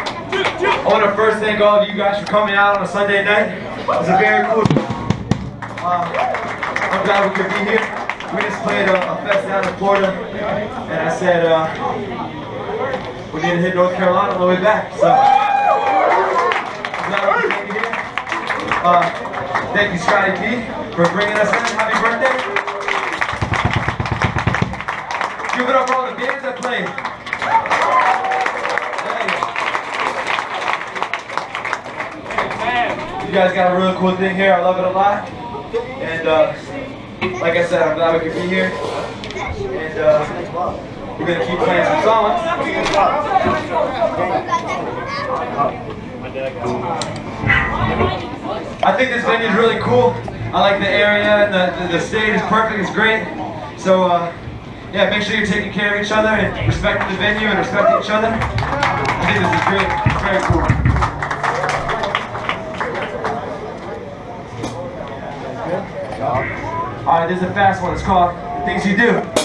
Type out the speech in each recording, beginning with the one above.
I want to first thank all of you guys for coming out on a Sunday night. It's a very cool. Uh, I'm glad we could be here. We just played a, a fest down in Florida, and I said uh, we need to hit North Carolina on the way back. So glad we could be here. Uh, thank you, Scotty P, for bringing us in. Happy birthday! Give it up for all the bands that played. You guys got a really cool thing here. I love it a lot. And uh, like I said, I'm glad we could be here. And uh, we're gonna keep playing some songs. I think this venue is really cool. I like the area and the, the, the stage is perfect. It's great. So uh, yeah, make sure you're taking care of each other and respecting the venue and respecting each other. I think this is great. It's very cool. All right, this is a fast one. It's called Things You Do.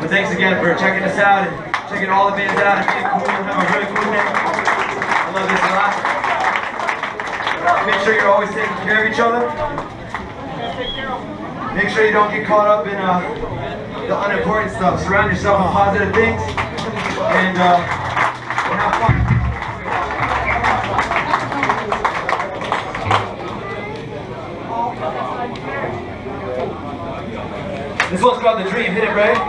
But thanks again for checking us out and checking all the bands out. Cool. Have a really cool. I love this a lot. Make sure you're always taking care of each other. Make sure you don't get caught up in uh, the unimportant stuff. Surround yourself with positive things and, uh, have fun. This one's called The Dream. Hit it, right?